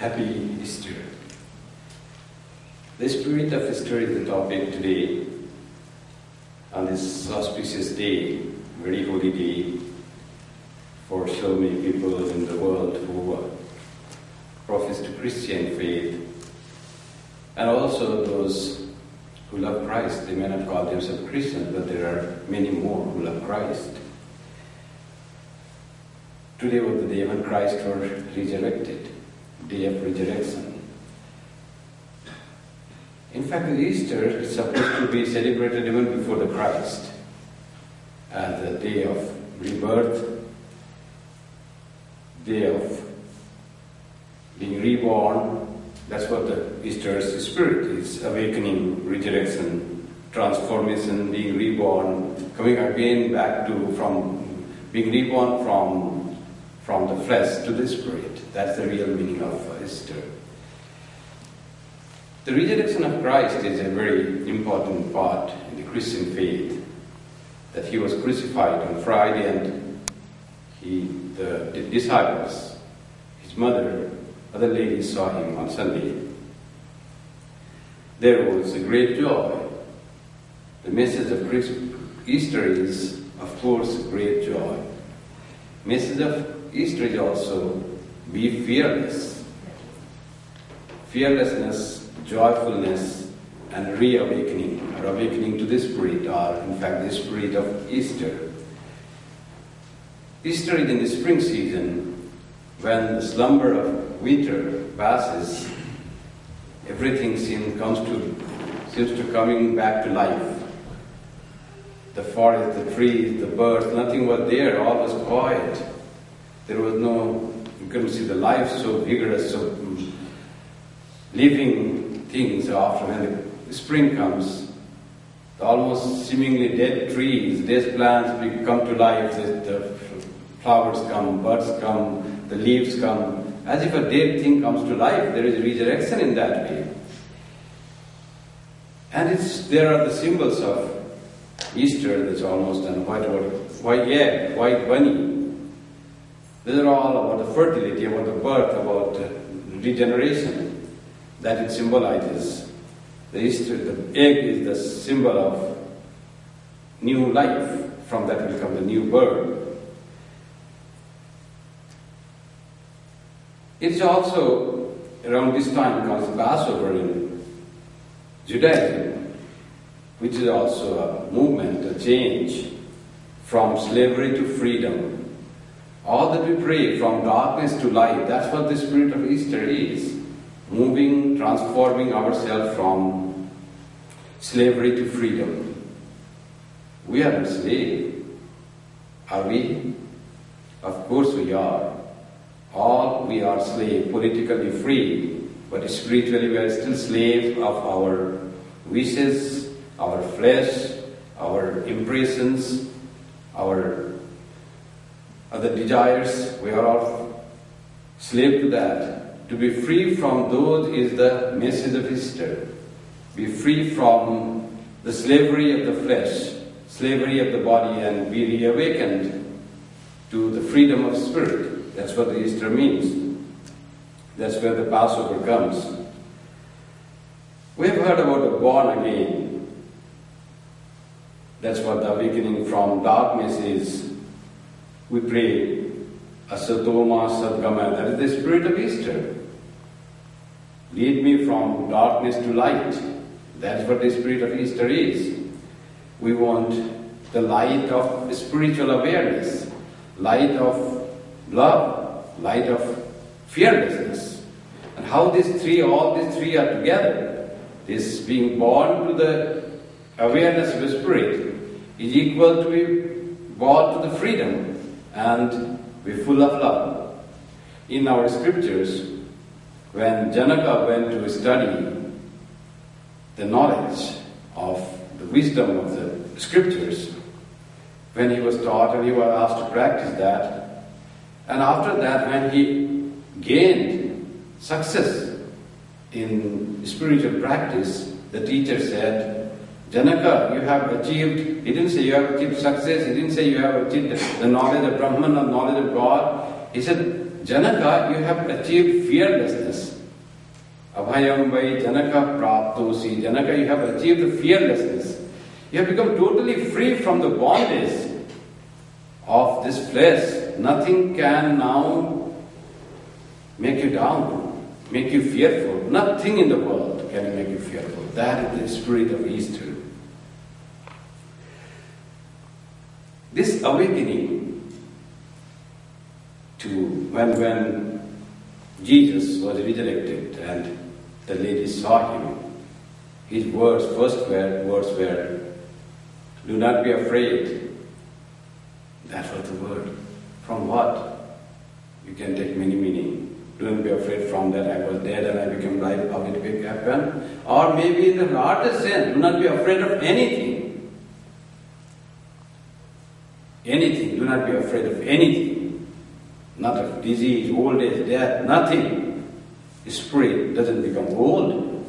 Happy Easter. The spirit of Easter is the topic today on this auspicious day, very holy day for so many people in the world who profess to Christian faith and also those who love Christ. They may not call themselves Christians, but there are many more who love Christ. Today was the day when Christ was resurrected, of resurrection. In fact, Easter is supposed to be celebrated even before the Christ, as the day of rebirth, day of being reborn. That's what the Easter spirit is awakening, resurrection, transformation, being reborn, coming again back to from being reborn from from the flesh to the spirit. That's the real meaning of uh, Easter. The resurrection of Christ is a very important part in the Christian faith. That he was crucified on Friday and he, the, the disciples, his mother, other ladies saw him on Sunday. There was a great joy. The message of Easter is, of course, great joy. Message of Easter also be fearless. Fearlessness, joyfulness, and reawakening, or awakening to the Spirit, are in fact the spirit of Easter. Easter is in the spring season when the slumber of winter passes, everything seems comes to seems to coming back to life. The forest, the trees, the birds, nothing was there, all was quiet. There was no, you couldn't see the life so vigorous, so living things after when the spring comes. The almost seemingly dead trees, dead plants come to life, the, flowers come, birds come, the leaves come. As if a dead thing comes to life, there is resurrection in that way. And it's, there are the symbols of Easter that's almost and white, white egg, white bunny, these are all about the fertility, about the birth, about regeneration that it symbolizes. The, Easter, the egg is the symbol of new life. From that will come the new birth. It's also around this time comes Passover in Judaism, which is also a movement, a change from slavery to freedom all that we pray from darkness to light, that's what the spirit of Easter is. Moving, transforming ourselves from slavery to freedom. We are enslaved. Are we? Of course we are. All we are slaves, politically free, but spiritually we are still slaves of our wishes, our flesh, our impressions, our other desires, we are all slave to that. To be free from those is the message of Easter. Be free from the slavery of the flesh, slavery of the body, and be reawakened to the freedom of spirit. That's what the Easter means. That's where the Passover comes. We have heard about the born again. That's what the awakening from darkness is we pray Asatoma Sadgama, that is the spirit of Easter. Lead me from darkness to light. That is what the spirit of Easter is. We want the light of spiritual awareness, light of love, light of fearlessness. And how these three, all these three are together. This being born to the awareness of the spirit is equal to be born to the freedom and be full of love. In our scriptures, when Janaka went to study the knowledge of the wisdom of the scriptures, when he was taught and he was asked to practice that, and after that, when he gained success in spiritual practice, the teacher said, Janaka, you have achieved, he didn't say you have achieved success, he didn't say you have achieved the knowledge of Brahman or knowledge of God. He said, Janaka, you have achieved fearlessness. Abhayam vai Janaka praptosi. Janaka, you have achieved the fearlessness. You have become totally free from the bondage of this flesh. Nothing can now make you down, make you fearful. Nothing in the world can make you fearful. That is the spirit of Easter. This awakening to when when Jesus was resurrected and the lady saw him, his words, first were, words were, Do not be afraid. That was the word. From what? You can take many meaning. Do not be afraid from that I was dead and I became alive, how it happen. Or maybe in the larger sense, do not be afraid of anything. Anything, do not be afraid of anything. Not of disease, old age, death, nothing. Spirit doesn't become old,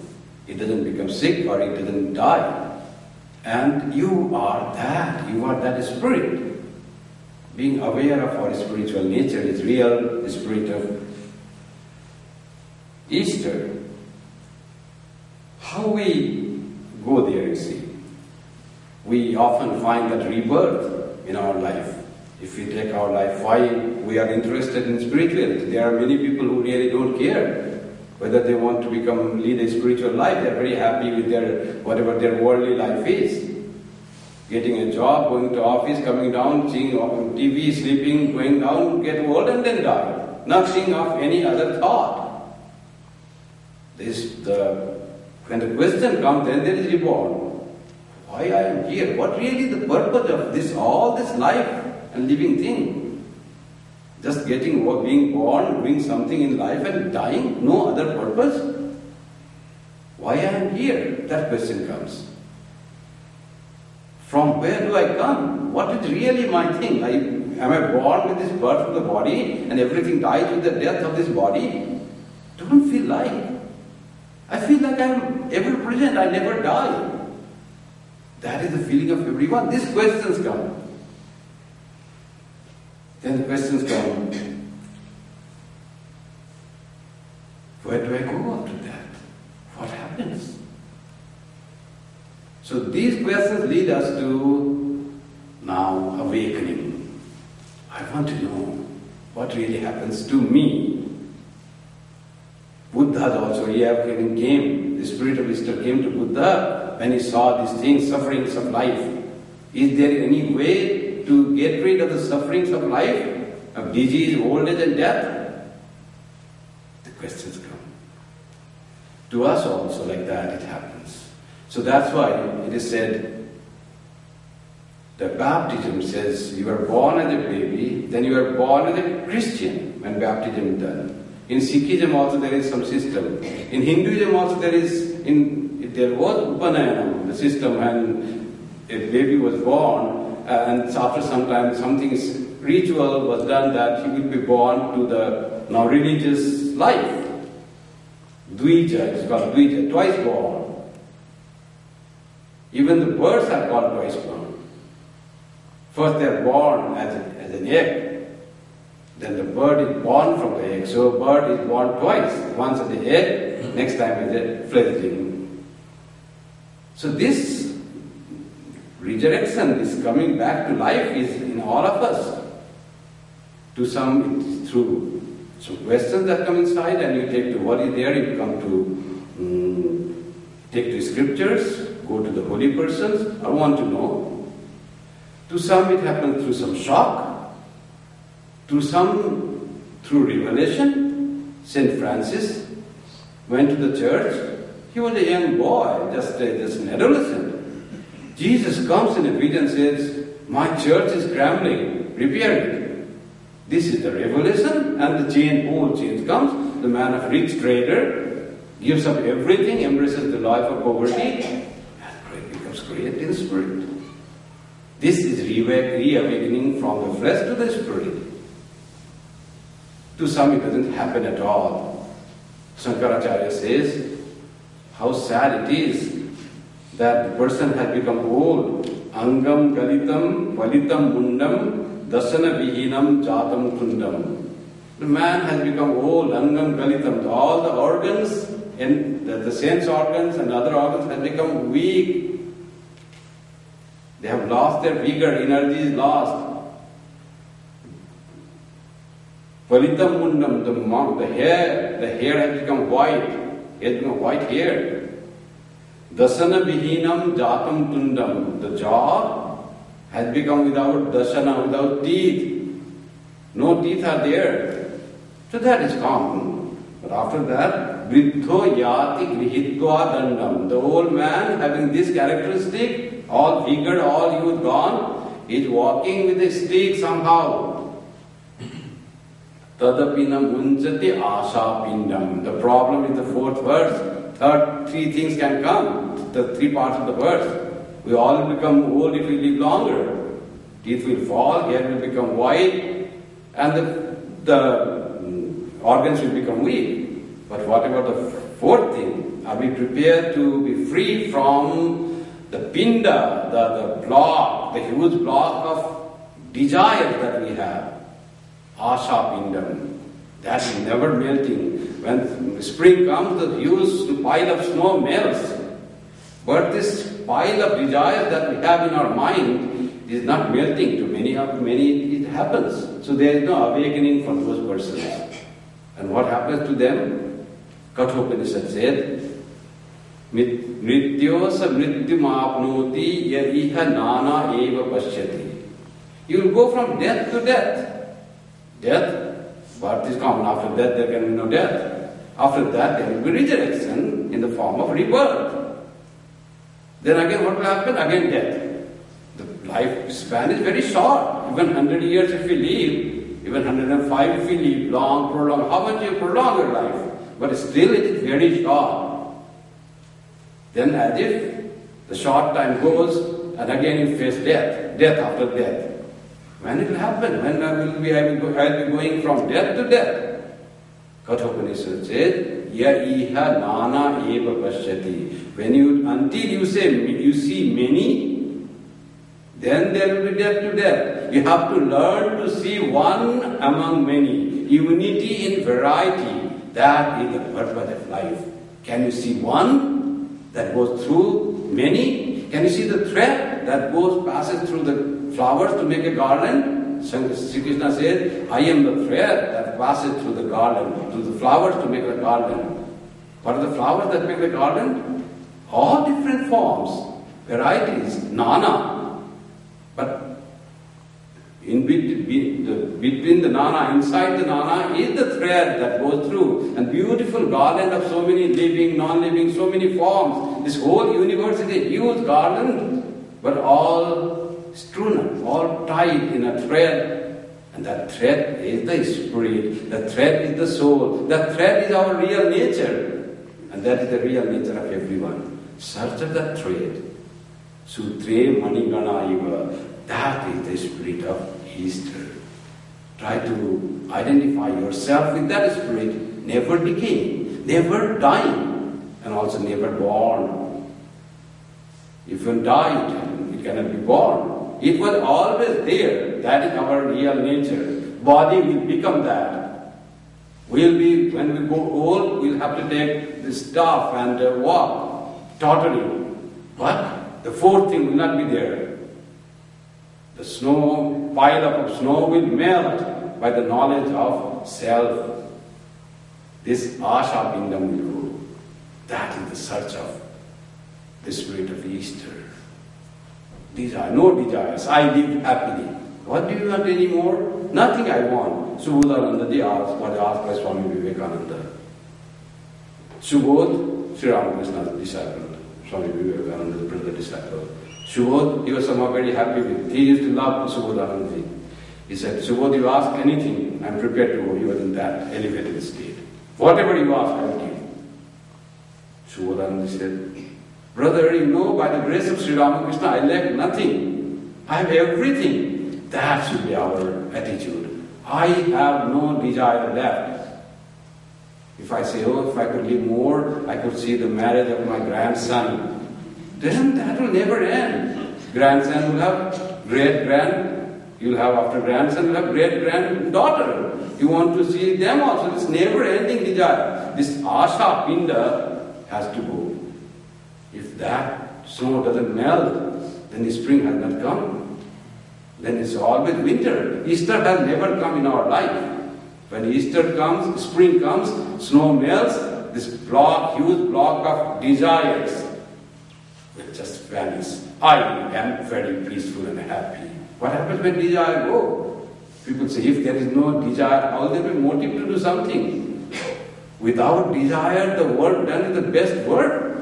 it doesn't become sick, or it doesn't die. And you are that, you are that spirit. Being aware of our spiritual nature is real, the spirit of Easter. How we go there, you see. We often find that rebirth in our life. If we take our life, why we are interested in spirituality? There are many people who really don't care whether they want to become lead a spiritual life. They're very happy with their whatever their worldly life is. Getting a job, going to office, coming down, seeing TV, sleeping, going down, get old and then die. Not seeing of any other thought. This the when the question comes, then there is reborn why I am here, what really the purpose of this, all this life and living thing. Just getting, being born, doing something in life and dying, no other purpose. Why I am here? That question comes. From where do I come? What is really my thing? I, am I born with this birth of the body and everything dies with the death of this body? Don't feel like. I feel like I am ever present, I never die. That is the feeling of everyone. These questions come. Then the questions come. Where do I go after that? What happens? So these questions lead us to now awakening. I want to know what really happens to me. Buddha also, he came, the spirit of Easter came to Buddha when he saw these things, sufferings of life. Is there any way to get rid of the sufferings of life, of disease, old age, and death? The questions come. To us also, like that, it happens. So that's why it is said the baptism says you are born as a baby, then you are born as a Christian when baptism is done. In Sikhism also there is some system. In Hinduism also there is in there was Upanayanam, the system, when a baby was born, uh, and after some time something ritual was done that he would be born to the now religious life. Dvija, is called Dvija, twice born. Even the birds are called twice born. First they are born as, as an egg, then the bird is born from the egg. So a bird is born twice, once as the egg, next time as a fledgling. So this resurrection, this coming back to life is in all of us. To some, it is through some questions that come inside and you take to what is there, you come to um, take to scriptures, go to the holy persons, I want to know. To some it happens through some shock, to some through revelation. St. Francis went to the church he was a young boy, just, a, just an adolescent. Jesus comes in a vision and says, My church is crumbling, repair it. This is the revelation, and the chain, whole change comes. The man of rich trader gives up everything, embraces the life of poverty, and becomes great in spirit. This is reawakening from the flesh to the spirit. To some, it doesn't happen at all. Shankaracharya says, how sad it is that the person has become old. Angam galitam palitam mundam dasana vihinam jatam tundam. The man has become old, angam galitam. All the organs, and the, the sense organs and other organs have become weak. They have lost their vigor, energy is lost. Palitam mundam, the, the hair, the hair has become white, it has become white hair. Dasana vihinam jatam tundam, the jaw has become without dasana, without teeth. No teeth are there. So that is common. But after that, vriddho yati grihitva dandam. The old man having this characteristic, all vigor, all youth gone, is walking with a stick somehow. Tadapina munjati asha pindam. The problem is the fourth verse. Third, three things can come. The three parts of the verse. We all become old if we live longer. Teeth will fall, hair will become white, and the, the organs will become weak. But what about the fourth thing? Are we prepared to be free from the pinda, the, the block, the huge block of desire that we have? Asha Pindam. That is never melting. When spring comes, the huge pile of snow melts. But this pile of desire that we have in our mind is not melting to many of many it happens. So there is no awakening for those persons. And what happens to them? Kathopanishad said, Mrityosa mrityumapnoti yadiha nana eva pashyati. You will go from death to death. Death, birth is common. After death, there can be no death. After that, there will be resurrection in the form of rebirth. Then again, what will happen? Again, death. The life span is very short. Even 100 years if we live, even 105 if we live, long, prolong, how much you prolong your life? But still it is very short. Then as if the short time goes, and again you face death, death after death. When it will happen? When I will be, I will, go, I will be going from death to death? Kathopanishad says, Ya iha nana eva pashyati. When you, until you say, you see many, then there will be death to death. You have to learn to see one among many. Unity in variety. That is the purpose of life. Can you see one that goes through many? Can you see the thread that goes, passes through the flowers to make a garland. Sri Krishna said, I am the thread that passes through the garland, through the flowers to make a garland. What are the flowers that make the garland? All different forms, varieties, nana. But in between the, between the nana, inside the nana is the thread that goes through. And beautiful garland of so many living, non-living, so many forms. This whole universe is a huge garland, but all strewn, all tied in a thread. And that thread is the spirit, the thread is the soul, the thread is our real nature. And that is the real nature of everyone. Search of that thread. Sutre Manigana Iva. That is the spirit of Easter. Try to identify yourself with that spirit, never decaying, never dying, and also never born. If you died, you cannot be born. It was always there. That is our real nature. Body will become that. We'll be, when we go old, we'll have to take the staff and uh, walk, tottering. But the fourth thing will not be there. The snow, pile up of snow will melt by the knowledge of self. This Asha Pindam will go. That is the search of the spirit of Easter desire, no desires. I live happily. What do you want anymore? Nothing I want. Subodhananda they asked, was asked by Swami Vivekananda. Subodh, Sri Ramakrishna's disciple, Swami Vivekananda's brother disciple. Subodh, he was somehow very happy with. He used to love Subodhananda. He said, Subodh, you ask anything, I'm prepared to go. He was in that elevated state. Whatever you ask, I will give. Subodhananda said, Brother, you know, by the grace of Sri Ramakrishna, I lack nothing. I have everything. That should be our attitude. I have no desire left. If I say, oh, if I could live more, I could see the marriage of my grandson. Then that will never end. Grandson will have great grand, You'll have after grandson, you'll have great granddaughter. You want to see them also. This never ending desire. This asha pinda has to go. If that snow doesn't melt, then the spring has not come. Then it's always winter. Easter has never come in our life. When Easter comes, spring comes, snow melts, this block, huge block of desires will just vanish. I am very peaceful and happy. What happens when desire go? People say, if there is no desire, how will there be motive to do something? Without desire, the work done is the best work.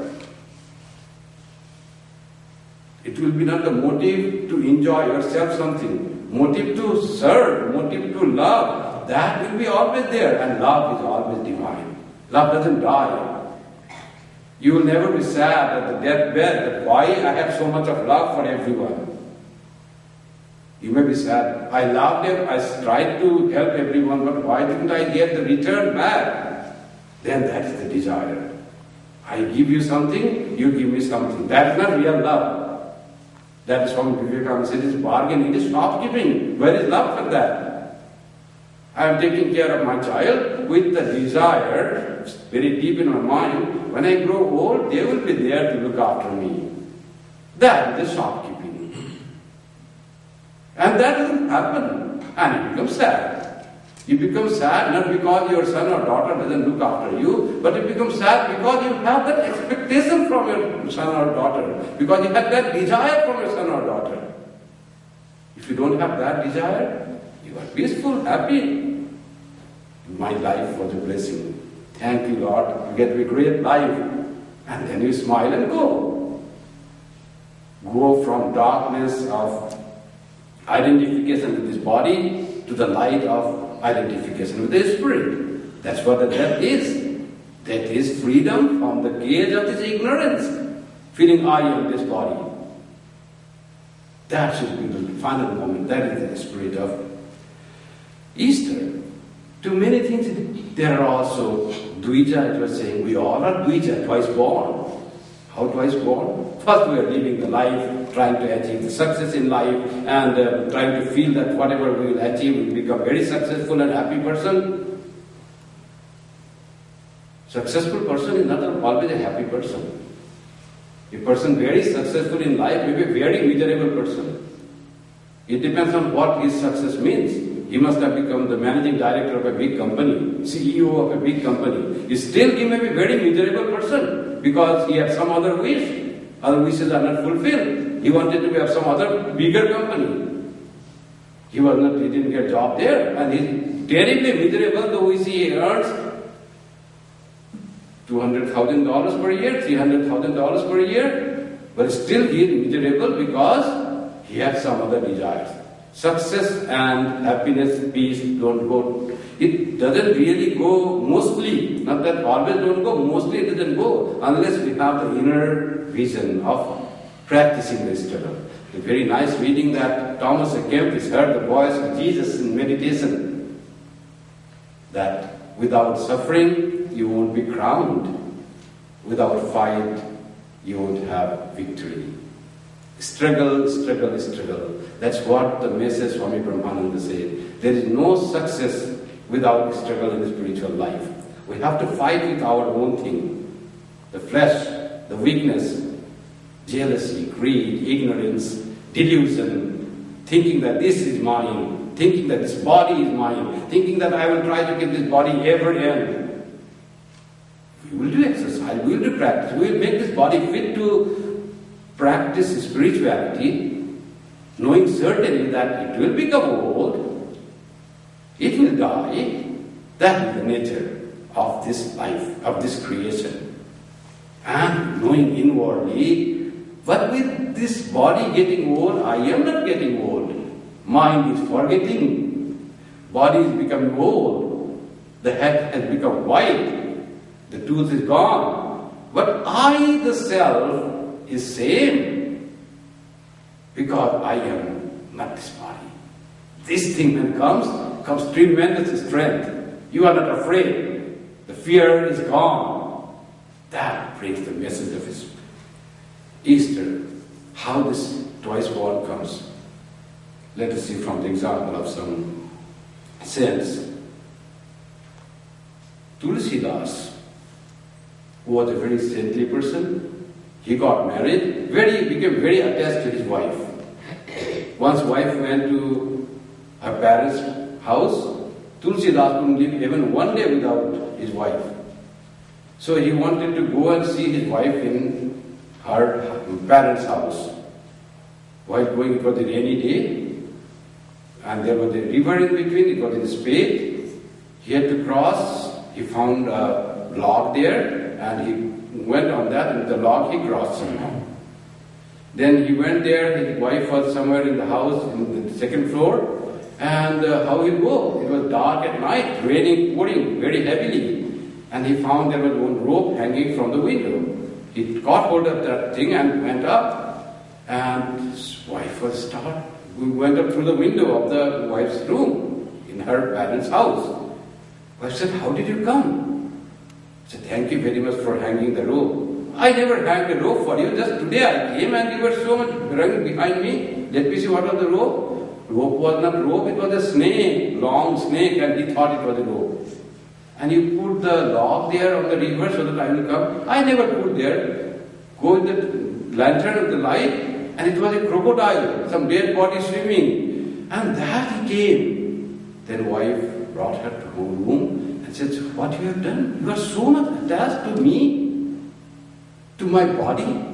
It will be not the motive to enjoy yourself something, motive to serve, motive to love. That will be always there, and love is always divine. Love doesn't die. You will never be sad at the deathbed that why I have so much of love for everyone. You may be sad. I loved them, I tried to help everyone, but why didn't I get the return back? Then that is the desire. I give you something, you give me something. That is not real love. That is Swami Vivekananda said, it's bargain, it is shopkeeping. Where is love for that? I am taking care of my child with the desire, very deep in my mind, when I grow old, they will be there to look after me. That is shopkeeping. And that doesn't happen. And you become sad. You become sad not because your son or daughter doesn't look after you, but you become sad because you have that expectation from your son or daughter, because you have that desire from your son or daughter. If you don't have that desire, you are peaceful, happy. My life was a blessing. Thank you, Lord. You get a great life. And then you smile and go. Go from darkness of identification with this body to the light of identification with the spirit. That's what the death is. That is freedom from the cage of this ignorance, feeling I am this body. That should be the final moment. That is the spirit of Easter. To many things, there are also Dvija, it was saying, we all are Dvija, twice born. How twice born? First, we are living the life, trying to achieve the success in life, and uh, trying to feel that whatever we will achieve, we will become very successful and happy person. Successful person is not always a happy person. A person very successful in life may be a very miserable person. It depends on what his success means. He must have become the managing director of a big company, CEO of a big company. Still, he may be a very miserable person because he had some other wish. Other wishes are not fulfilled. He wanted to have some other bigger company. He was not, he didn't get a job there, and he's terribly miserable, we see he earns $200,000 per year, $300,000 per year, but still he is miserable because he has some other desires. Success and happiness, peace don't go. It doesn't really go mostly, not that always don't go, mostly it doesn't go unless we have the inner vision of practicing the struggle. A very nice reading that Thomas à Kempis heard the voice of Jesus in meditation. That without suffering, you won't be crowned. Without fight, you won't have victory. Struggle, struggle, struggle. That's what the message Swami Brahmananda said. There is no success without struggle in the spiritual life. We have to fight with our own thing. The flesh, the weakness, jealousy, greed, ignorance, delusion, thinking that this is mine, thinking that this body is mine, thinking that I will try to get this body every end. We will do exercise, we will do practice, we will make this body fit to practice spirituality, knowing certainly that it will become old, it will die. That is the nature of this life, of this creation. And knowing inwardly, but with this body getting old, I am not getting old. Mind is forgetting. Body is becoming old. The head has become white. The tooth is gone. But I, the self, is same. Because I am not this body. This thing when comes, comes tremendous strength. You are not afraid. The fear is gone. That brings the message of His Easter. How this twice born comes. Let us see from the example of some saints. Tulsidas, who was a very saintly person, he got married, very became very attached to his wife. Once wife went to her parents' house, Tulsi Tulsidas couldn't live even one day without his wife. So he wanted to go and see his wife in her parents' house. While going, was a rainy day, and there was a river in between, it was in spade. He had to cross, he found a log there, and he went on that, and the log he crossed. Then he went there, his wife was somewhere in the house in the second floor, and uh, how he go? It was dark at night, raining, pouring very heavily. And he found there was one rope hanging from the window. He caught hold of that thing and went up, and his wife was startled. We went up through the window of the wife's room in her parents' house. I said, How did you come? Said, Thank you very much for hanging the rope. I never hanged a rope for you. Just today I came and you were so much running behind me. Let me see what was the rope. Rope was not rope, it was a snake, long snake, and he thought it was a rope. And you put the log there on the river so that I will come. I never put there. Go with the lantern of the light, and it was a crocodile, some dead body swimming. And that he came. Then wife brought her to her room and said, What you have done? You are so much attached to me, to my body.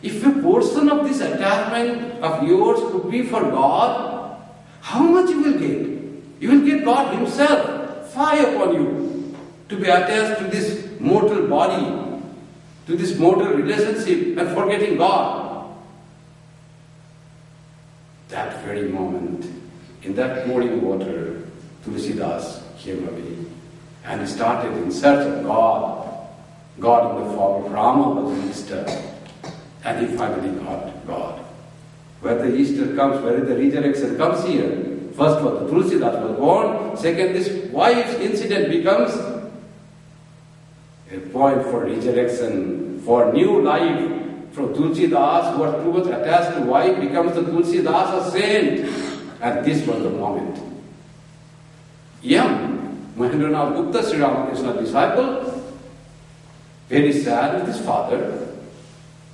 If a portion of this attachment of yours could be for God, how much you will get? You will get God Himself fire upon you to be attached to this mortal body, to this mortal relationship, and forgetting God. That very moment, in that pouring water, Tulsidas came away and he started in search of God. God in the form of Rama was Easter, and he finally got God. Where the Easter comes, where the resurrection comes here. First was the Tulsidas was born, second, this wife's incident becomes a point for resurrection, for new life. From Tulsidas, who was attached to wife, becomes the Tulsidas a saint. And this was the moment. Young, Mahendranath Gupta, Sri Ramakrishna disciple, very sad with his father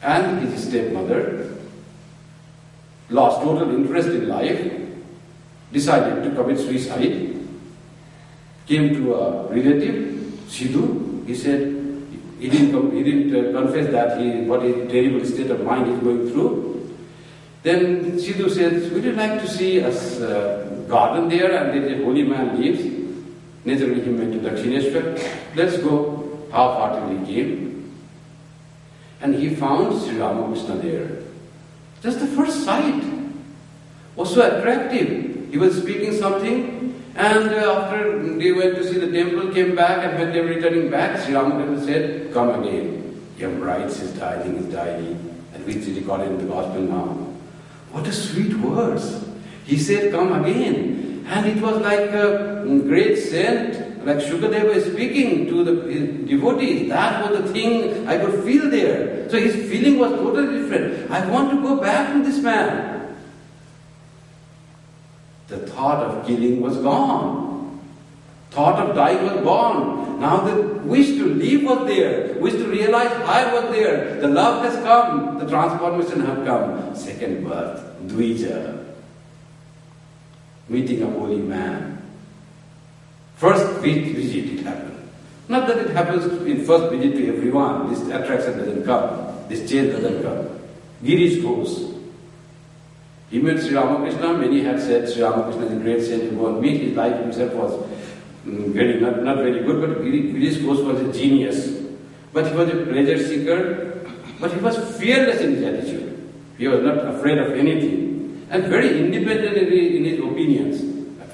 and his stepmother, lost total interest in life, decided to commit suicide, came to a relative, Sidhu, he said, he didn't, he didn't uh, confess that he, what a terrible state of mind he's going through. Then Sidhu says, would you like to see a uh, garden there? And there a holy man lives? Naturally he went to Dakshineshwar. Let's go. Half-heartedly came. And he found Sri Ramakrishna there. Just the first sight was so attractive. He was speaking something and uh, after they went to see the temple, came back, and when they were returning back, Sri Ramakrishna said, Come again. Your bride is dying, is dying, and which is recorded in the Gospel now. What a sweet words. He said, Come again. And it was like a great saint, like Shukadeva is speaking to the devotees. That was the thing I could feel there. So his feeling was totally different. I want to go back to this man. The thought of killing was gone. Thought of dying was gone. Now the wish to live was there. Wish to realize I was there. The love has come. The transformation has come. Second birth, Dvija. Meeting a holy man. First visit it happened. Not that it happens in first visit to everyone. This attraction doesn't come. This change doesn't come. Girish goes. He met Sri Ramakrishna. Many had said Sri Ramakrishna is a great saint. He and meet. His life himself was mm, very not, not very good, but Girish Ghosh was a genius. But he was a pleasure seeker, but he was fearless in his attitude. He was not afraid of anything. And very independent in his opinions.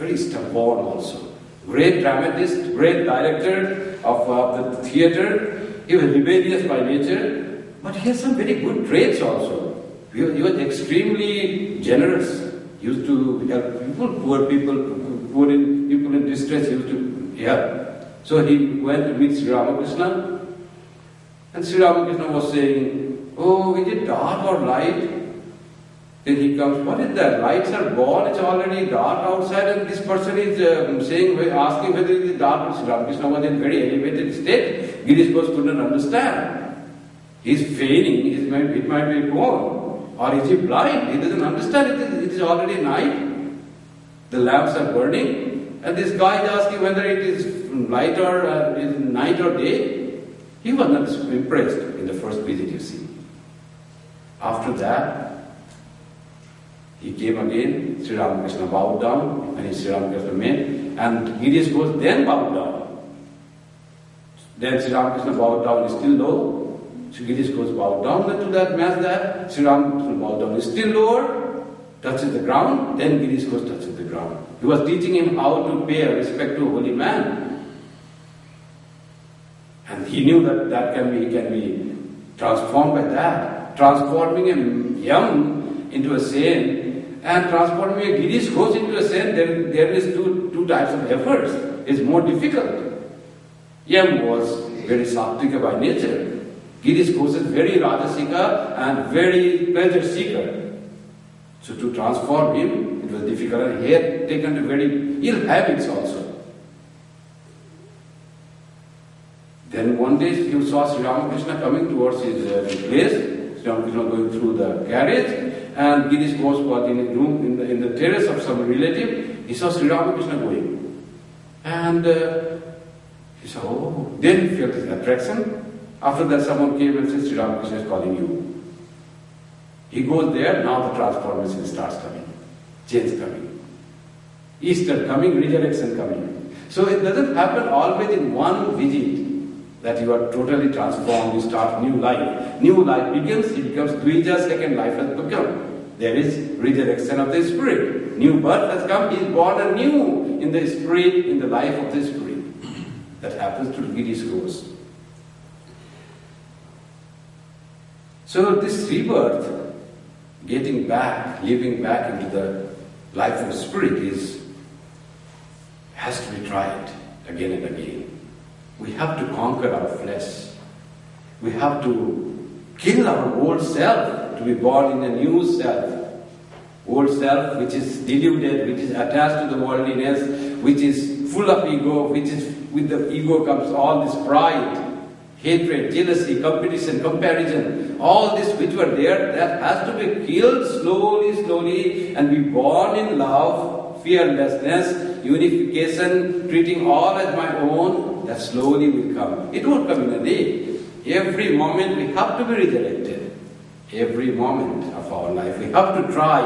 Very stubborn also. Great dramatist, great director of uh, the theater. He was rebellious by nature, but he has some very good traits also. He was extremely generous. He used to help people, poor people, poor in, people in distress. He used to help. So he went to meet Sri Ramakrishna, and Sri Ramakrishna was saying, "Oh, is it dark or light?" Then he comes, what is that? Lights are gone, it's already dark outside, and this person is um, saying, asking whether it is dark. Ramakrishna was in very elevated state. Girish Ghosh couldn't understand. He's feigning, it might, be born. Or is he blind? He doesn't understand it is, it is already night. The lamps are burning. And this guy is asking whether it is light or uh, night or day. He was not impressed in the first visit, you see. After that, he came again, Sri Ramakrishna bowed down, and Sri Ramakrishna met, and Girish Ghosh then bowed down. Then Sri Ramakrishna bowed down, still low. Sri Girish Ghosh bowed down to that mass there. Sri Ramakrishna bowed down, is still lower, touches the ground, then Girish Ghosh touches the ground. He was teaching him how to pay respect to a holy man. And he knew that that can be, can be transformed by that. Transforming a M into a saint and transforming a Girish Ghosh into a saint, there, there is two, two types of efforts. It's more difficult. M was very sattvika by nature. Girish Ghosh is very rajasika and very pleasure seeker. So to transform him, it was difficult and he had taken to very ill habits also. Then one day he saw Sri Ramakrishna coming towards his uh, place, Sri Ramakrishna going through the carriage, and Girish Ghosh was in a room in the, in the terrace of some relative. He saw Sri Ramakrishna going. And uh, he said, oh, then he felt his attraction. After that, someone came and said, Sri Ramakrishna is calling you. He goes there, now the transformation starts coming, change coming. Easter coming, resurrection coming. So it doesn't happen always in one visit that you are totally transformed, you start new life. New life begins, it becomes Dvija, second life has become. There is resurrection of the spirit. New birth has come, he is born anew in the spirit, in the life of the spirit. That happens to Girish Ghosh. So this rebirth, getting back, living back into the life of spirit is has to be tried again and again. We have to conquer our flesh. We have to kill our old self to be born in a new self. Old self which is deluded, which is attached to the worldliness, which is full of ego, which is with the ego comes all this pride, hatred, jealousy, competition, comparison, all this which were there, that has to be killed slowly, slowly, and be born in love, fearlessness, unification, treating all as my own, that slowly will come. It won't come in a day. Every moment we have to be resurrected. Every moment of our life we have to try.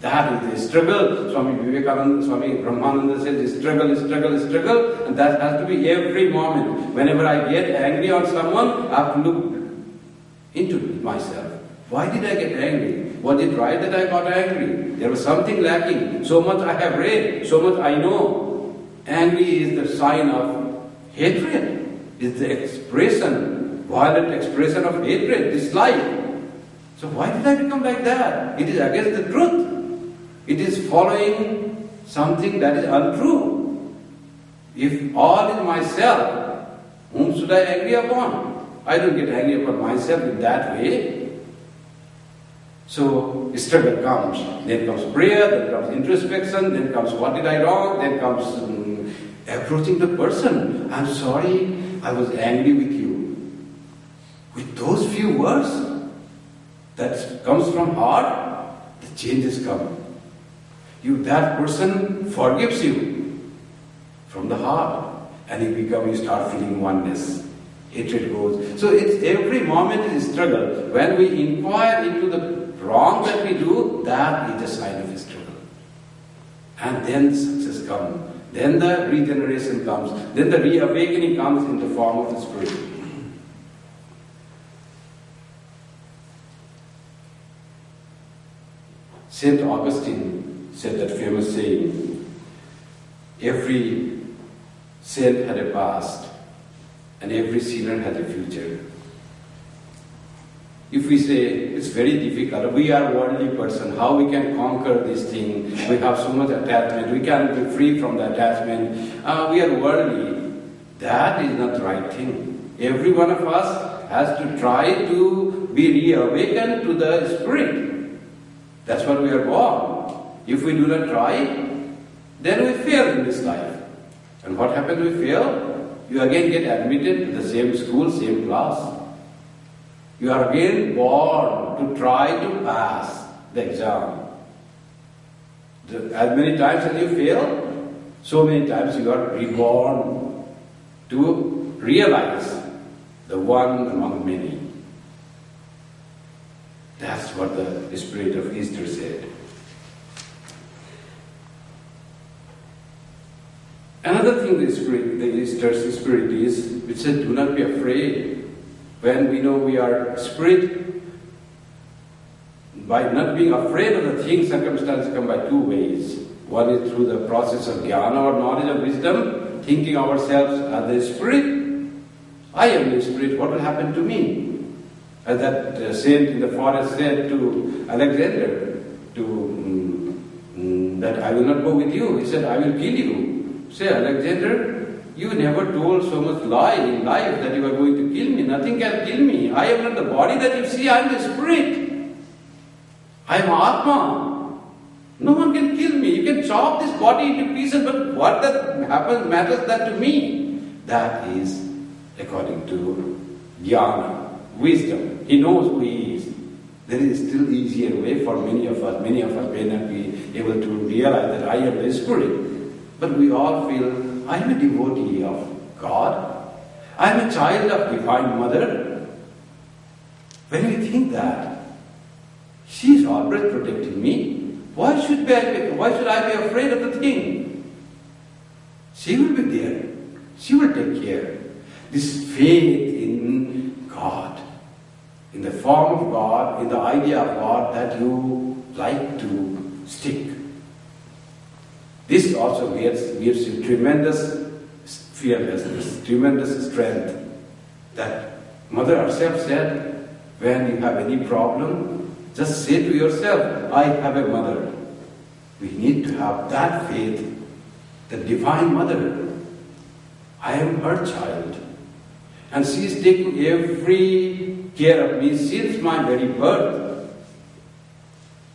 That is the struggle. Swami Vivekananda, Swami Brahmananda says, struggle, struggle, struggle, and that has to be every moment. Whenever I get angry on someone, I have to look into myself. Why did I get angry? Was it right that I got angry? There was something lacking. So much I have read, so much I know. Angry is the sign of Hatred is the expression, violent expression of hatred, dislike. So why did I become like that? It is against the truth. It is following something that is untrue. If all is myself, whom should I agree upon? I don't get angry upon myself in that way. So struggle comes. Then comes prayer, then comes introspection, then comes what did I wrong, then comes approaching the person, I'm sorry, I was angry with you. With those few words that comes from heart, the changes come. You that person forgives you from the heart, and you become you start feeling oneness. Hatred goes. So it's every moment is struggle. When we inquire into the wrong that we do, that is a sign of a struggle. And then success comes. Then the regeneration comes. Then the reawakening comes in the form of the Spirit. Saint Augustine said that famous saying every saint had a past and every sinner had a future. If we say it's very difficult, we are worldly person, how we can conquer this thing? We have so much attachment, we can't be free from the attachment. Uh, we are worldly. That is not the right thing. Every one of us has to try to be reawakened to the spirit. That's what we are born. If we do not try, then we fail in this life. And what happens we fail? You again get admitted to the same school, same class. You are again born to try to pass the exam. As many times as you fail, so many times you are reborn to realize the one among many. That's what the spirit of Easter said. Another thing the spirit, the Easter spirit is, which said, do not be afraid. When we know we are spirit, by not being afraid of the things, circumstances come by two ways. One is through the process of jnana or knowledge of wisdom, thinking ourselves as the spirit. I am the spirit, what will happen to me? As that uh, saint in the forest said to Alexander, to um, that I will not go with you. He said, I will kill you. Say, Alexander, you never told so much lie in life that you are going to kill me. Nothing can kill me. I am not the body that you see, I am the spirit. I am Atma. No one can kill me. You can chop this body into pieces, but what that happens matters that to me. That is according to jnana wisdom. He knows who he is. There is still easier way for many of us. Many of us may not be able to realize that I am the spirit. But we all feel, I am a devotee of God. I am a child of Divine Mother. When we think that, she is always protecting me. Why should, be, why should I be afraid of the thing? She will be there. She will take care. This faith in God in the form of God, in the idea of God that you like to stick. This also gives, gives you tremendous fearlessness, tremendous strength. That Mother herself said, when you have any problem, just say to yourself, I have a mother. We need to have that faith, the Divine Mother. I am her child. And she is taking every care of me since my very birth.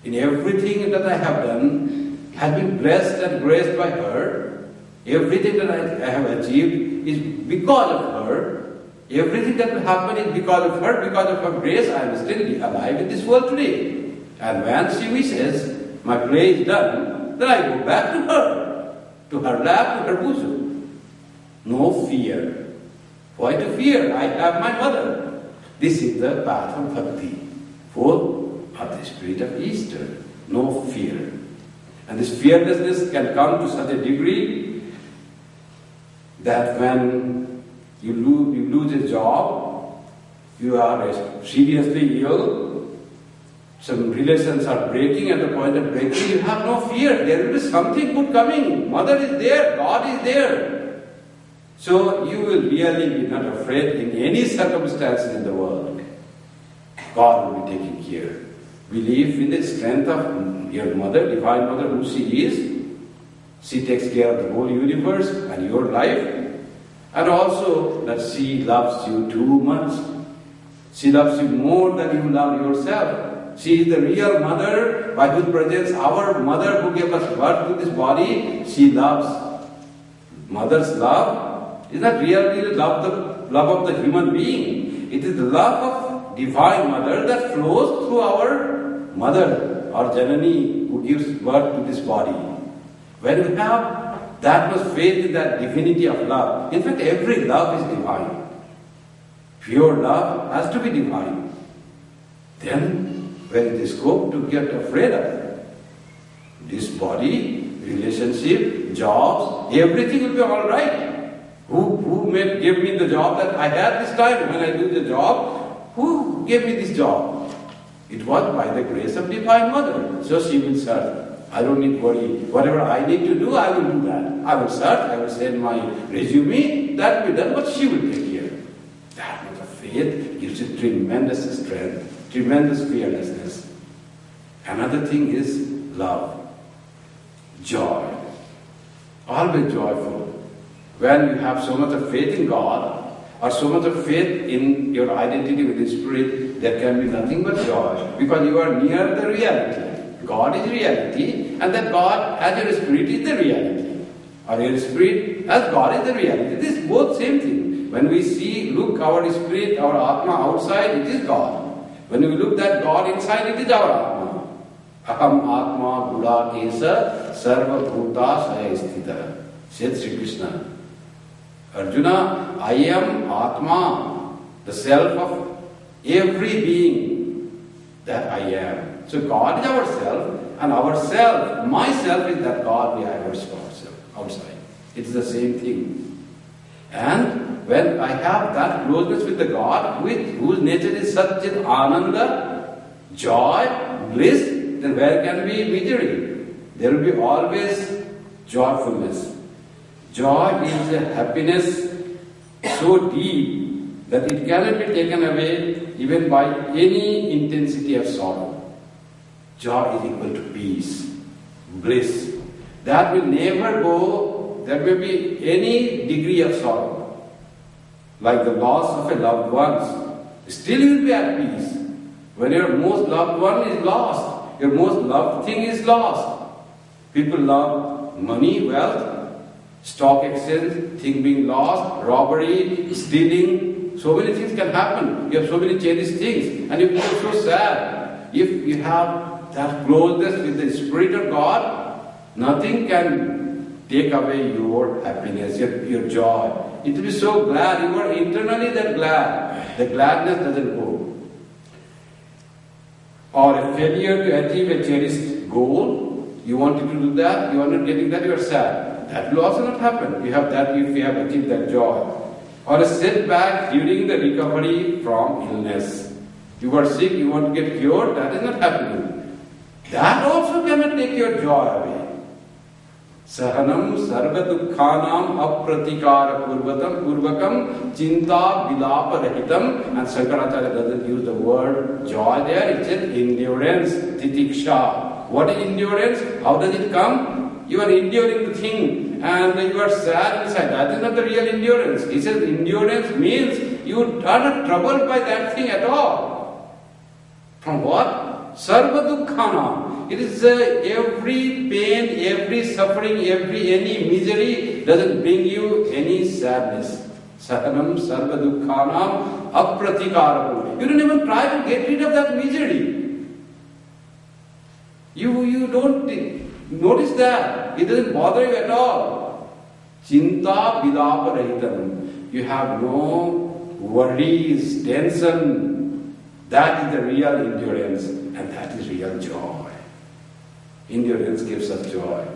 In everything that I have done, has been blessed and graced by her. Everything that I have achieved is because of her. Everything that will happen is because of her, because of her grace, I am still alive in this world today. And when she wishes, my play is done, then I go back to her, to her lap, to her bosom. No fear. Why to fear? I have my mother. This is the path of bhakti, full of the spirit of Easter, no fear. And this fearlessness can come to such a degree that when you lose, you lose a job, you are seriously ill, some relations are breaking at the point of breaking, you have no fear. There will be something good coming. Mother is there, God is there. So you will really be not afraid in any circumstances in the world. God will be taking care. Believe in the strength of your mother, divine mother, who she is. She takes care of the whole universe and your life. And also that she loves you too much. She loves you more than you love yourself. She is the real mother by whose presence our mother who gave us birth to this body, she loves. Mother's love is not really love the love of the human being. It is the love of divine mother that flows through our mother or Janani who gives birth to this body. When we have that much faith in that divinity of love, in fact every love is divine. Pure love has to be divine. Then when it is scope to get afraid of this body, relationship, jobs, everything will be all right. Who, who may give me the job that I had this time when I do the job? Who gave me this job? It was by the grace of Divine Mother. So she will serve. I don't need worry. Whatever I need to do, I will do that. I will search, I will send my resume, that will be done, but she will take care. That much of faith gives you tremendous strength, tremendous fearlessness. Another thing is love, joy. Always joyful. When you have so much of faith in God, or so much of faith in your identity with the Spirit, there can be nothing but joy because you are near the reality. God is reality, and that God as your spirit is the reality. Or your spirit as God is the reality. This is both same thing. When we see, look our spirit, our Atma outside, it is God. When we look that God inside, it is our Atma. Aham Atma Gudakesha Sarva Bhuta Saya said Sri Krishna. Arjuna, I am Atma, the self of every being that I am. So God is our self, and our self, myself is that God we are outside. It's the same thing. And when I have that closeness with the God, with whose nature is such an ananda, joy, bliss, then where can be misery? There will be always joyfulness. Joy is a happiness so deep that it cannot be taken away even by any intensity of sorrow. Joy is equal to peace, bliss. That will never go, there may be any degree of sorrow, like the loss of a loved one. Still you will be at peace. When your most loved one is lost, your most loved thing is lost. People love money, wealth, stock exchange, thing being lost, robbery, stealing, so many things can happen. You have so many cherished things, and you feel so sad. If you have that closeness with the Spirit of God, nothing can take away your happiness, your, your joy. It will be so glad. You are internally that glad. The gladness doesn't go. Or a failure to achieve a cherished goal, you wanted to do that, you are not getting that, you are sad. That will also not happen. You have that if you have achieved that joy. Or a setback during the recovery from illness. You are sick, you want to get cured, that is not happening. That also cannot take your joy away. Sahanam sarva dukkhanam apratikara purvatam purvakam chinta vilapa rahitam and Shankaracharya doesn't use the word joy there, it's says endurance, titiksha. What is endurance? How does it come? You are enduring the thing and you are sad inside. That is not the real endurance. He says endurance means you are not troubled by that thing at all. From what? Sarva dukkhana. It is uh, every pain, every suffering, every any misery doesn't bring you any sadness. Sahanam sarva dukkhanam apratikarapu. You don't even try to get rid of that misery. You, you don't Notice that. It doesn't bother you at all. Chinta vilapa. You have no worries, tension. That is the real endurance, and that is real joy. Endurance gives us joy.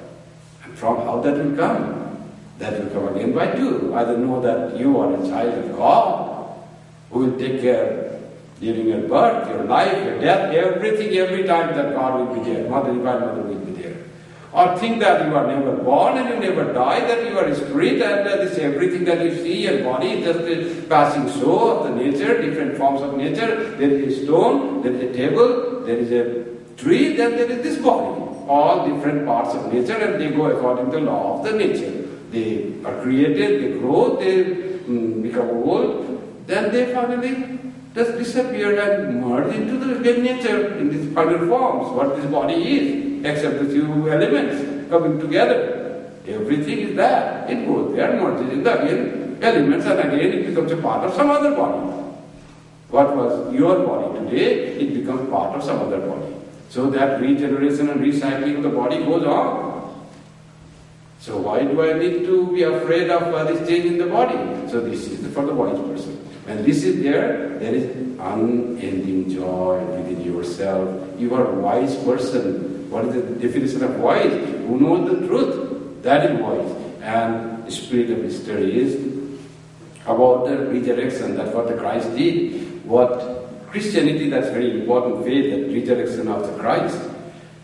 And from how that will come? That will come again by two. Either know that you are a child of God who will take care during your birth, your life, your death, everything, every time that God will be there. Mother, divine mother there. Or think that you are never born and you never die, that you are spirit and that this everything that you see and body is just a passing show of the nature, different forms of nature. There is a stone, there is a table, there is a tree, then there is this body. All different parts of nature and they go according to the law of the nature. They are created, they grow, they mm, become old, then they finally just disappear and merge into the nature in these final forms, what this body is except a few elements coming together. Everything is there. It goes there, merges in the again elements, and again it becomes a part of some other body. What was your body today, it becomes part of some other body. So that regeneration and recycling of the body goes on. So why do I need to be afraid of uh, this change in the body? So this is for the wise person. When this is there, there is unending joy within yourself. You are a wise person. What is the definition of wise? Who knows the truth? That is wise. And the spirit of mystery is about the resurrection. That's what the Christ did. What Christianity, that's very important faith, that resurrection of the Christ.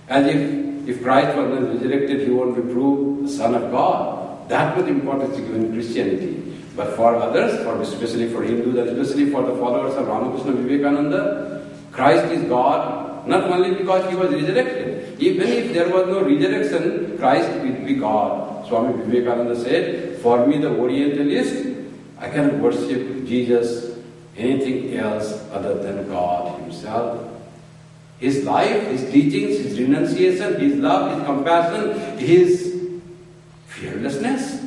As if, if Christ was not resurrected, he won't be proved the Son of God. That was importance given Christianity. But for others, for especially for Hindus, especially for the followers of Ramakrishna Vivekananda, Christ is God, not only because he was resurrected, even if there was no resurrection, Christ will be God. Swami Vivekananda said, For me, the Orientalist, I cannot worship Jesus, anything else other than God Himself. His life, his teachings, his renunciation, his love, his compassion, his fearlessness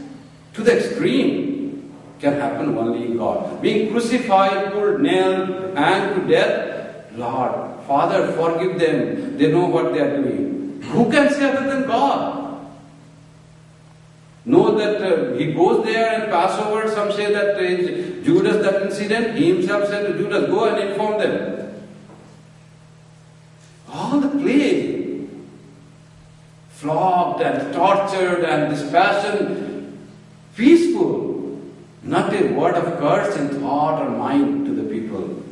to the extreme can happen only in God. Being crucified, nailed, and to death, Lord, Father, forgive them. They know what they are doing. Who can say other than God? Know that uh, he goes there and Passover, some say that uh, Judas, that incident, he himself said to Judas, go and inform them. All the plague, flogged and tortured and dispassion, peaceful, not a word of curse in thought or mind to the people.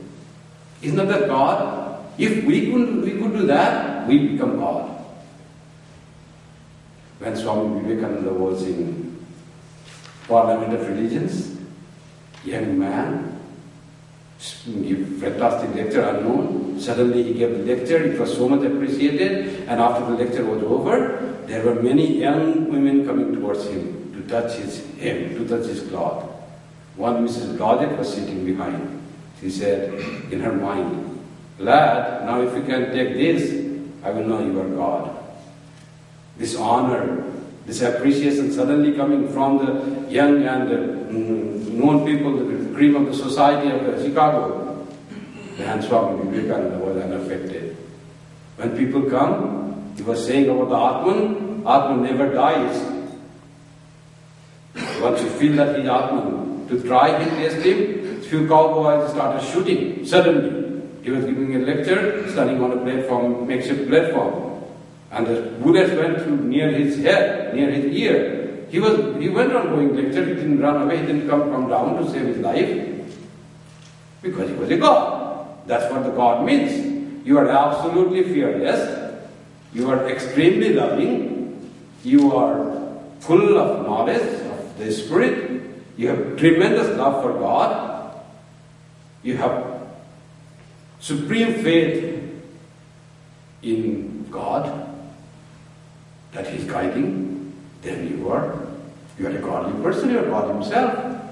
Isn't that God? If we could, we could do that, we become God. When Swami Vivekananda was in Parliament of Religions, young man, give fantastic lecture unknown. Suddenly he gave the lecture, it was so much appreciated, and after the lecture was over, there were many young women coming towards him to touch his hem, to touch his cloth. One Mrs. Blodgett was sitting behind. She said in her mind, Lad, now if you can take this, I will know you are God. This honor, this appreciation suddenly coming from the young and uh, known people, the cream of the society of uh, Chicago. Then Swami Vivekananda was unaffected. When people come, he was saying about the Atman, Atman never dies. Once you feel that he's Atman, to try him, test him, few cowboys started shooting suddenly. He was giving a lecture, standing on a platform, makeshift platform. And the bullets went through near his head, near his ear. He was he went on going lecture, he didn't run away, he didn't come, come down to save his life. Because he was a God. That's what the God means. You are absolutely fearless, you are extremely loving, you are full of knowledge of the Spirit, you have tremendous love for God, you have supreme faith in God, that He's guiding, then you are you are a godly person, you are God Himself.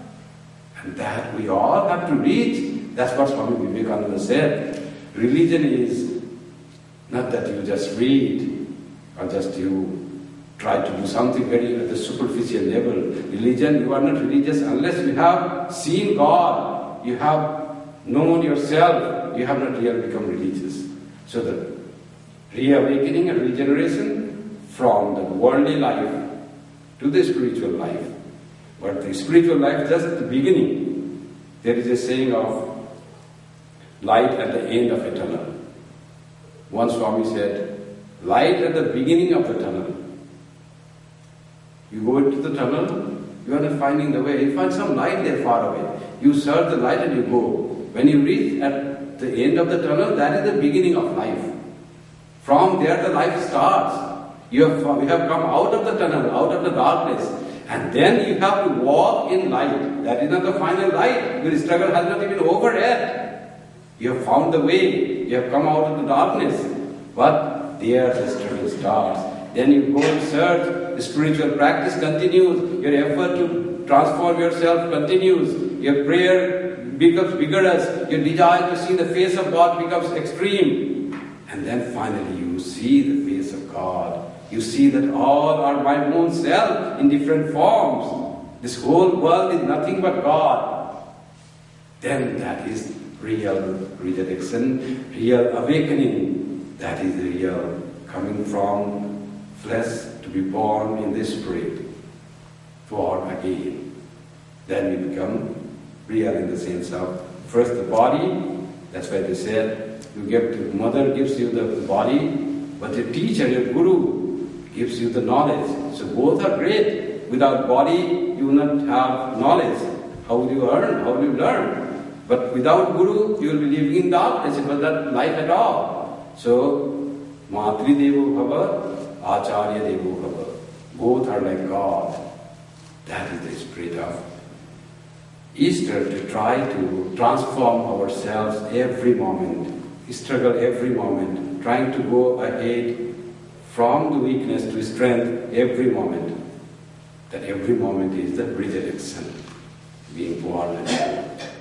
And that we all have to reach. That's what Swami Vivekananda said. Religion is not that you just read or just you try to do something very at the superficial level. Religion, you are not religious unless you have seen God, you have known yourself, you have not yet become religious. So the reawakening and regeneration from the worldly life to the spiritual life. But the spiritual life just at the beginning. There is a saying of light at the end of a tunnel. One Swami said, light at the beginning of the tunnel. You go into the tunnel, you are not finding the way. You find some light there far away. You search the light and you go. When you reach at the end of the tunnel, that is the beginning of life. From there the life starts. You have, you have come out of the tunnel, out of the darkness, and then you have to walk in light. That is not the final light. Your struggle has not even over yet. You have found the way. You have come out of the darkness. But there the struggle starts. Then you go and search. The spiritual practice continues. Your effort to transform yourself continues. Your prayer becomes vigorous. Your desire to see the face of God becomes extreme. And then finally you see the face of God you see that all are my own self in different forms. This whole world is nothing but God. Then that is real resurrection, real awakening. That is real coming from flesh to be born in the spirit, born again. Then we become real in the sense of first the body. That's why they said you get to, mother gives you the body, but the teacher, your guru, gives you the knowledge. So both are great. Without body, you will not have knowledge. How will you earn? How will you learn? But without Guru, you will be living in darkness. It not life at all. So, Matri Devo Bhava, Acharya Devo Bhava. Both are like God. That is the spirit of Easter to try to transform ourselves every moment, struggle every moment, trying to go ahead from the weakness to strength every moment. That every moment is the resurrection, being born again.